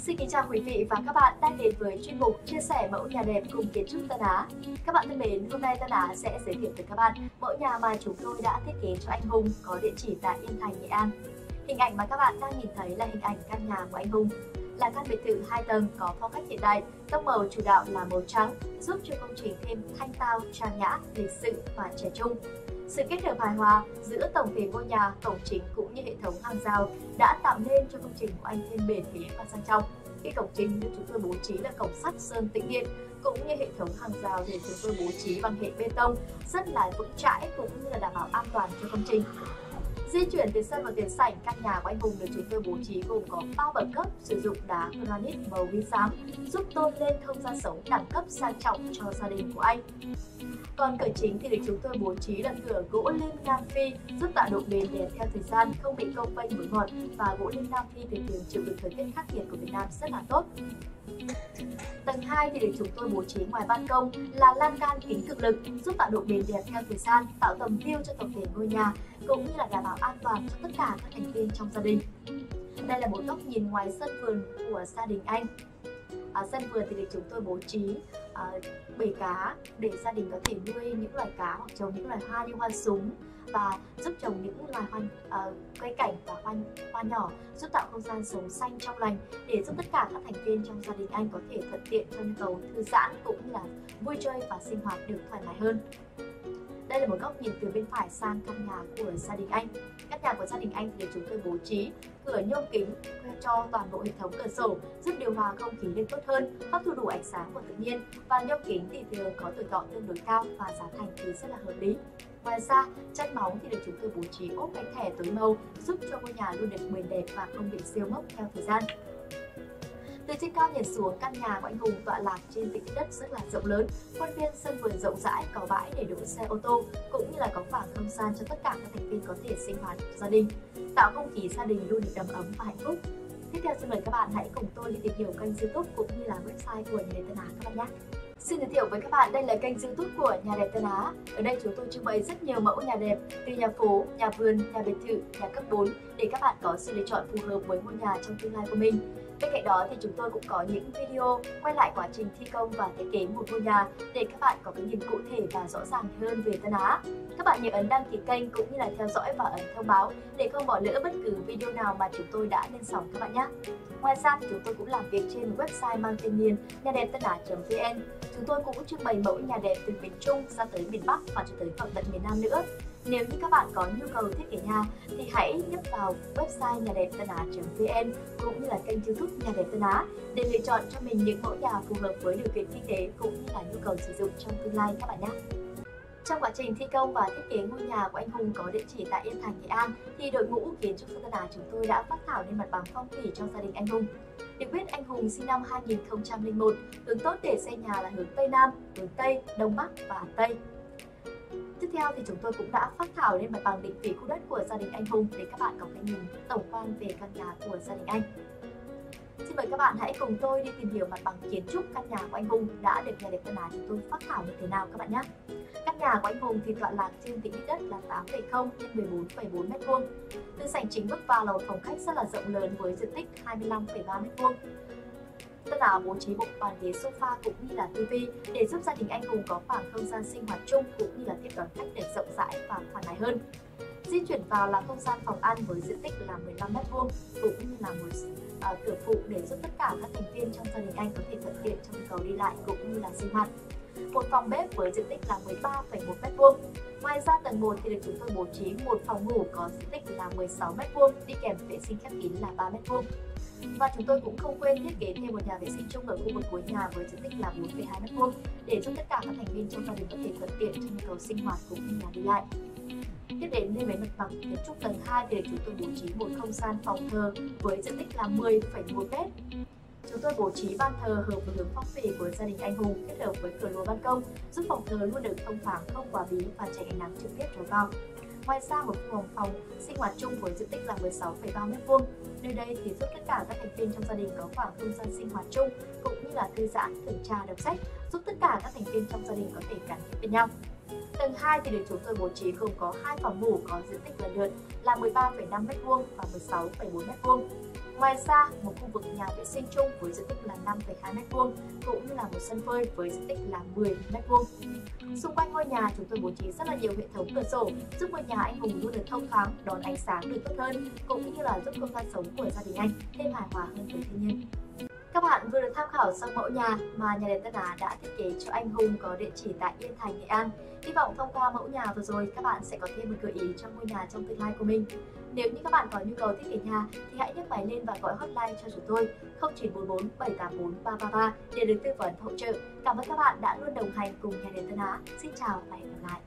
Xin kính chào quý vị và các bạn đang đến với chuyên mục chia sẻ mẫu nhà đẹp cùng kiến trúc Tân Á. Các bạn thân mến, hôm nay Tân Á sẽ giới thiệu với các bạn mẫu nhà mà chúng tôi đã thiết kế cho anh Hùng có địa chỉ tại Yên Thành, Nghệ An. Hình ảnh mà các bạn đang nhìn thấy là hình ảnh căn nhà của anh Hùng. Là căn biệt thự 2 tầng có phong cách hiện đại, tông màu chủ đạo là màu trắng, giúp cho công trình thêm thanh tao, trang nhã, lịch sự và trẻ trung. Sự kết hợp hài hòa giữa tổng thể ngôi nhà, cổng chính cũng như hệ thống hàng rào đã tạo nên cho công trình của anh thêm bền thế và sang trọng. Khi cổng chính được chúng tôi bố trí là cổng sắt sơn tĩnh điện cũng như hệ thống hàng rào để chúng tôi bố trí bằng hệ bê tông rất là vững chãi cũng như là đảm bảo an toàn cho công trình. Di chuyển từ sân vào tiền sảnh, căn nhà của anh Hùng được chúng tôi bố trí gồm có bao bậc cấp sử dụng đá granite màu ghi xám, giúp tôn lên không gian sống đẳng cấp sang trọng cho gia đình của anh. Còn cửa chính thì được chúng tôi bố trí là cửa gỗ lim Nam Phi giúp tạo độ bền đẹp theo thời gian, không bị công vênh mối ngọt và gỗ lim Nam Phi thì thường chịu được thời tiết khắc nghiệt của Việt Nam rất là tốt. Tầng 2 thì được chúng tôi bố trí ngoài ban công là lan can kính cực lực giúp tạo độ bền đẹp theo thời gian, tạo tầm view cho tổng thể ngôi nhà cũng như là đảm bảo an toàn cho tất cả các thành viên trong gia đình. Đây là một góc nhìn ngoài sân vườn của gia đình anh. À, sân vườn thì được chúng tôi bố trí à, bể cá để gia đình có thể nuôi những loài cá hoặc trồng những loài hoa như hoa súng và giúp trồng những loài hoa uh, cây cảnh và hoa hoa nhỏ giúp tạo không gian sống xanh trong lành để giúp tất cả các thành viên trong gia đình anh có thể thuận tiện cho nhu cầu thư giãn cũng như là vui chơi và sinh hoạt được thoải mái hơn. Đây là một góc nhìn từ bên phải sang căn nhà của gia đình anh. Căn nhà của gia đình anh thì được chúng tôi bố trí cửa nhôm kính cho toàn bộ hệ thống cửa sổ giúp điều hòa không khí lên tốt hơn, hấp thu đủ ánh sáng của tự nhiên và nhôm kính thì thường có tuổi thọ tương đối cao và giá thành thì rất là hợp lý. Ngoài ra, chân móng thì được chúng tôi bố trí ốp cánh thẻ tối màu giúp cho ngôi nhà luôn được bền đẹp và không bị siêu mốc theo thời gian. Từ trên cao nhìn xuống, căn nhà của anh Hùng tọa lạc trên tỉnh đất rất là rộng lớn, khuôn viên sân vườn rộng rãi, có bãi để đỗ xe ô tô, cũng như là có khoảng không gian cho tất cả các thành viên có thể sinh hoạt gia đình, tạo không khí gia đình luôn được đầm ấm và hạnh phúc. Tiếp theo xin mời các bạn hãy cùng tôi đi tìm hiểu kênh youtube cũng như là website của nhà Tân Á các bạn nhé. Xin giới thiệu với các bạn đây là kênh youtube của Nhà đẹp Tân Á. Ở đây chúng tôi trưng bày rất nhiều mẫu nhà đẹp từ nhà phố, nhà vườn, nhà biệt thự, nhà cấp 4 để các bạn có sự lựa chọn phù hợp với ngôi nhà trong tương lai của mình. Bên cạnh đó thì chúng tôi cũng có những video quay lại quá trình thi công và thiết kế một ngôi nhà để các bạn có cái nhìn cụ thể và rõ ràng hơn về Tân Á. Các bạn nhớ ấn đăng ký kênh cũng như là theo dõi và ấn thông báo để không bỏ lỡ bất cứ video nào mà chúng tôi đã lên sóng các bạn nhé. Ngoài ra thì chúng tôi cũng làm việc trên website mang tên miền nhà đẹp tân á.vn. Chúng tôi cũng trưng bày mẫu nhà đẹp từ miền Trung ra tới miền Bắc và cho tới phần tận miền Nam nữa. Nếu như các bạn có nhu cầu thiết kế nhà thì hãy nhấp vào website nhà đẹp tân á.vn cũng như là kênh youtube nhà đẹp Tân Á để lựa chọn cho mình những mẫu nhà phù hợp với điều kiện kinh tế cũng như là nhu cầu sử dụng trong tương lai các bạn nhé. Trong quá trình thi công và thiết kế ngôi nhà của anh Hùng có địa chỉ tại Yên Thành, Nghệ An, thì đội ngũ kiến trúc sư Tân Á chúng tôi đã phát thảo nên mặt bằng phong thủy cho gia đình anh Hùng. Được biết anh Hùng sinh năm 2001, hướng tốt để xây nhà là hướng Tây Nam, hướng Tây, Đông Bắc và Tây. Tiếp theo thì chúng tôi cũng đã phát thảo lên mặt bằng định vị khu đất của gia đình anh Hùng để các bạn có cái nhìn tổng quan về căn nhà của gia đình anh. Xin mời các bạn hãy cùng tôi đi tìm hiểu mặt bằng kiến trúc căn nhà của anh Hùng đã được nhà đẹp Tân Á chúng tôi phát thảo như thế nào các bạn nhé. Căn nhà của anh Hùng thì tọa lạc trên diện tích đất là 8,0 x 14,4 m2. Từ sảnh chính bước vào là một phòng khách rất là rộng lớn với diện tích 25,3 m2. Tất là bố trí bộ bàn ghế sofa cũng như là tivi để giúp gia đình anh Hùng có khoảng không gian sinh hoạt chung cũng như là tiếp đón khách được rộng rãi và thoải mái hơn. Di chuyển vào là không gian phòng ăn với diện tích là 15 m2 cũng như là một uh, cửa phụ để giúp tất cả các thành viên trong gia đình anh có thể thuận tiện trong cầu đi lại cũng như là sinh hoạt. Một phòng bếp với diện tích là 13,1 m2. Ngoài ra tầng 1 thì được chúng tôi bố trí một phòng ngủ có diện tích là 16 m2 đi kèm vệ sinh khép kín là 3 m2. Và chúng tôi cũng không quên thiết kế thêm một nhà vệ sinh chung ở khu vực cuối nhà với diện tích là 4,2 m2 để cho tất cả các thành viên trong gia đình có thể thuận tiện trong nhu cầu sinh hoạt cũng như là đi lại. Tiếp đến lên với mặt bằng kiến trúc tầng 2 thì chúng tôi bố trí một không gian phòng thờ với diện tích là 10,1 m. Chúng tôi bố trí ban thờ hợp với hướng phong thủy của gia đình anh Hùng kết hợp với cửa lúa ban công, giúp phòng thờ luôn được thông thoáng, không quá bí và tránh ánh nắng trực tiếp chiếu vào. Ngoài ra một phòng phòng sinh hoạt chung với diện tích là 16,3 m2. Nơi đây thì giúp tất cả các thành viên trong gia đình có khoảng không gian sinh hoạt chung cũng như là thư giãn, thưởng trà, đọc sách, giúp tất cả các thành viên trong gia đình có thể gắn kết với nhau. Tầng 2 thì được chúng tôi bố trí gồm có hai phòng ngủ có diện tích lần lượt là 13,5 m2 và 16,4 m2. Ngoài ra, một khu vực nhà vệ sinh chung với diện tích là 5,2 m2 cũng như là một sân phơi với diện tích là 10 m2. Xung quanh ngôi nhà chúng tôi bố trí rất là nhiều hệ thống cửa sổ giúp ngôi nhà anh Hùng luôn được thông thoáng, đón ánh sáng được tốt hơn cũng như là giúp không gian sống của gia đình anh thêm hài hòa hơn với thiên nhiên. Các bạn vừa được tham khảo xong mẫu nhà mà nhà đẹp Tân Á đã thiết kế cho anh Hùng có địa chỉ tại Yên Thành, Nghệ An. Hy vọng thông qua mẫu nhà vừa rồi các bạn sẽ có thêm một gợi ý cho ngôi nhà trong tương lai của mình. Nếu như các bạn có nhu cầu thiết kế nhà thì hãy nhấc máy lên và gọi hotline cho chúng tôi 0944 784 333 để được tư vấn hỗ trợ. Cảm ơn các bạn đã luôn đồng hành cùng nhà đẹp Tân Á. Xin chào và hẹn gặp lại.